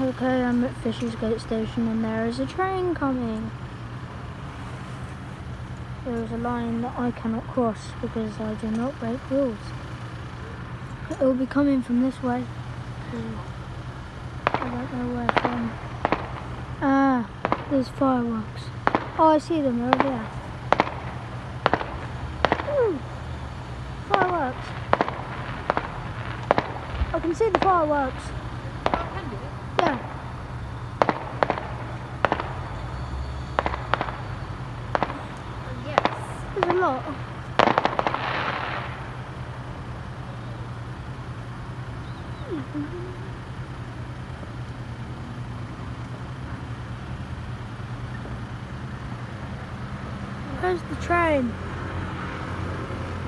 Okay, I'm at Fishersgate Station and there is a train coming. There is a line that I cannot cross because I do not break rules. It will be coming from this way. I don't know where from. Ah, there's fireworks. Oh, I see them over there. Ooh, fireworks. I can see the fireworks. Oh, can you? Yeah. Oh, yes. There's a lot. Where's the train?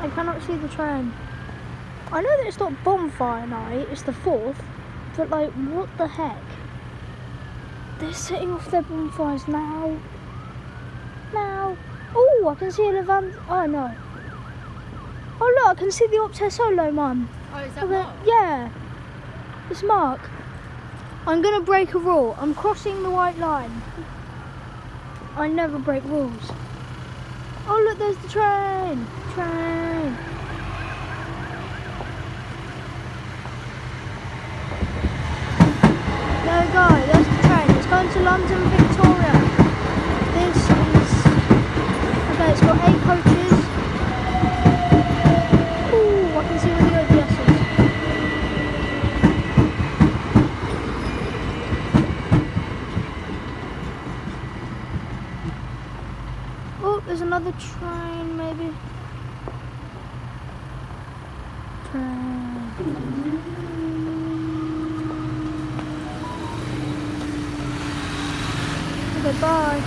I cannot see the train. I know that it's not bonfire night, it's the 4th, but like, what the heck? They're setting off their bonfires now. Oh, I can see a Levant. Oh no. Oh look, I can see the Optare Solo man. Oh, is that but- Mark? Yeah. It's Mark. I'm gonna break a rule. I'm crossing the white line. I never break rules. Oh look, there's the train. Train. There we go. There's the train. It's going to London Victoria. This is okay. It's got eight coaches. Ooh, I can see where the ODS is. There's another train, maybe. Train. Okay, bye.